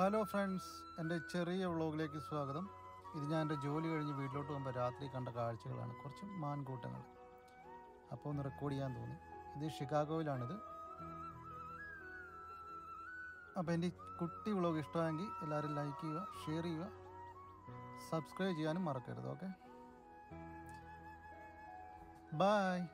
Hello friends എന്റെ ചെറിയ വ്ളോഗിലേക്ക് സ്വാഗതം. ഇത് ഞാൻ എന്റെ ജോലി കഴിഞ്ഞ് വീട്ടിലോട്ട് പോകുമ്പോൾ രാത്രി കണ്ട കാഴ്ചകളാണ്. കുറച്ച് മാൻകൂട്ടങ്ങൾ. അപ്പോൾ ഒന്ന് റെക്കോർഡ് ചെയ്യാൻ തോന്നി. ഇത് ഷിക്കാഗോയിലാണിത്. അപ്പോൾ എന്റെ കുട്ടി വ്ളോഗ് ഇഷ്ടമായെങ്കിൽ എല്ലാവരും ലൈക്ക് ചെയ്യുക ഷെയർ ചെയ്യുക സബ്സ്ക്രൈബ് ചെയ്യാനും മറക്കരുത് ഓക്കെ ബായ്